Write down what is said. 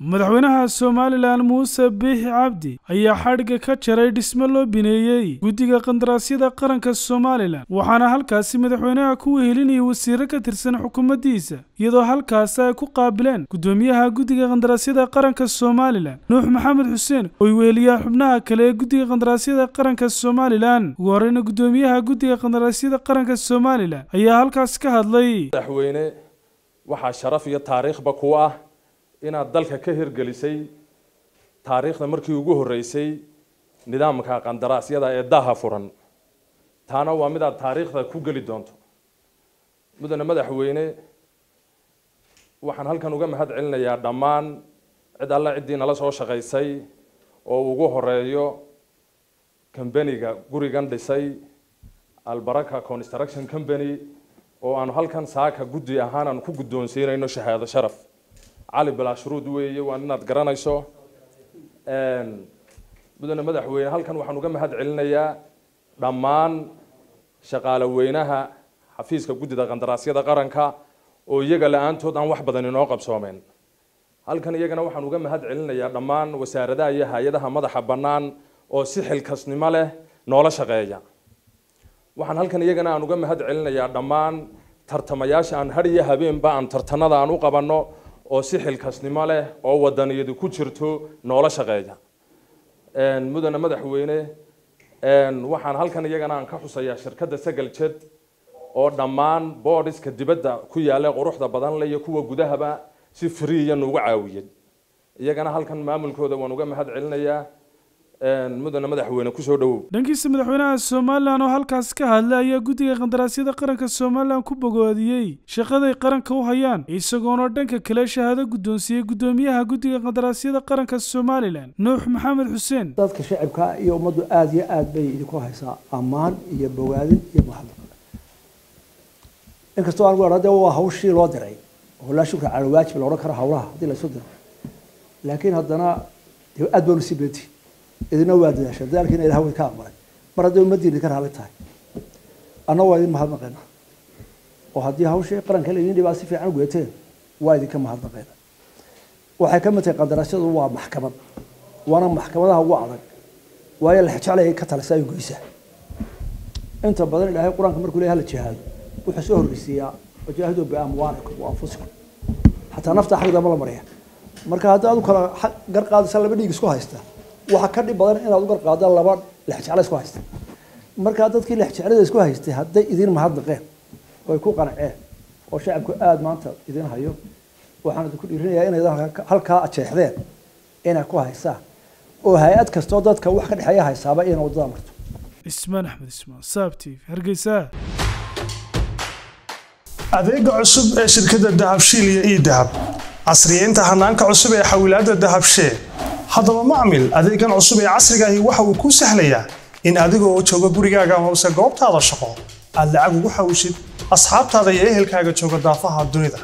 madaxweynaha somalilan muuse biixi cabdi ayaa xadhigga ka jaray dhisme loo bineeyey guddiga qandaraasyada qaranka somalilan waxaana halkaasi madaxweynaha ku wehelinayay wasiiro ka tirsan xukuumaddiisa iyadoo halkaasi ay ku qaabileen guddoomiyaha guddiga qandaraasyada qaranka somalilan nuux maxamed xuseen oo ay weheliyaan xubnaha kale ee guddiga qandaraasyada qaranka somalilan ugu horreyna guddoomiyaha guddiga qandaraasyada qaranka somalilan ayaa halkaasi ka hadlay. Madaxweyne waxaa sharaf iyo taariikhba ku ah inaad dalka ka hirgelisay taariikhda markii ugu horreysay nidaamka qandaraasyada ee daha furan. Taana waa midaad taariikhda ku geli doonto. Mudane madaxweyne waxaan halkan uga mahad celinayaa dhammaan cid alle ciddii nala soo shaqaysay oo ugu horeeyo kambaniga gurigan dhisay albaraka construction company oo aanu halkan saaka guddi ahaan aanu ku guddoonsiinayno shahaado sharaf cali bilaashruud weeye waa inaad garanayso. Mudane madaxweyne halkan waxaan uga mahad celinayaa dhammaan shaqaale weynaha xafiiska guddida qandaraasyada qaranka oo iyaga la'aantood aan wax badan inoo qabsoomeen halkan iyagana waxaan uga mahad celinayaa dhammaan wasaaradaha iyo hay'adaha madaxa bannaan oo si xilkasnimo leh noola shaqeeya. Waxaan halkan iyagana aan uga mahad celinayaa dhammaan tartamayaasha aan har iyo habeenba aan tartanada aan u qabanno oo si xilkasnimo leh oo wadaniyadu ku jirto noola shaqeeya mudane madaxweyne waxaan halkan iyagana aan ka xusayaa shirkadda sagal jed oo dhammaan boodiska dibadda ku yaalla quruxda badan le iyo kuwa gudahaba si friiya nuugu caawiyey iyagana halkan maamulkooda waan uga mahad celinayaa mudane madaxweyne ku soo dhowow dhankiisa madaxweynaha somalilan oo halkaas ka hadlay ayaa guddiga qandaraasyada qaranka somalilan ku bogoodiyey. Shaqaday qaranka u hayaan isagoona dhanka kale shahaado guddoonsiiyey guddoomiyaha guddiga qandaraasyada qaranka somalilan. Nuux maxamed xuseen. Dadka shacibka iyo ummaddu aada iyo aad bay idinku haysaa ammaan iyo bogaadin iyo mahadnaq. Inkastoo aan gu de waa hawshii loo diray oo laa shukra cala waajib la odhan karo hawlaha haddii la isu diro laakiin haddana dee aad baanu sii beenti idina waa dadaasha dadaalkiina ilaha way ka aqbalay mar hadday ummaddiina ka raali tahay anna waa idin mahadnaqeena oo haddii hawshii qaranka la idin dhibaa si fiican gudateen waa idinka mahadnaqeena waxay ka mid tahay qandaraasyadu waa maxkamad. Waana maxkamadaha ugu adag. Waayo la jeclaya ka talisa ay goysa. Inta badan ilaahay qur'aanka markuu leeyahay la jihaado wuxuu soo horreysiiyaa wajaahiduu biamwaalikum wa anfusikum. Xataa nafta xagda ma la maraya. Marka haddii aad u kala gar qaadaysa laba dhiig isku haysta waxa ka dhib badan inaad u gar qaada laba lexjecla isku haysta markaa dadkii lexjeclada isku haystay hadday idin mahadnaqeen oy ku qanceen oo shacabku aada maanta idin hayo. Waxaan idinku dhiirinayaa inaydan halkaa ajeexdeen inay ku haysaan oo hay'ad kastoo dadka wax ka dhexeeya haysaaba iyana waddada marto ismaan axmed ismaan saab t v hargeysa. Adeega cusub ee shirkadda dahabshiil iyo ii dahab. Casriyeynta hanaanka cusub ee xawilaadda dahabshee haddaba macmil adeegan cusub ee casrigaahi waxa uu kuu sahlayaa in adigoo jooga gurigaaga amase goobtaada shaqo aad lacag ugu xawishid asxaabtaada iyo ehelkaaga jooga daafaha dunida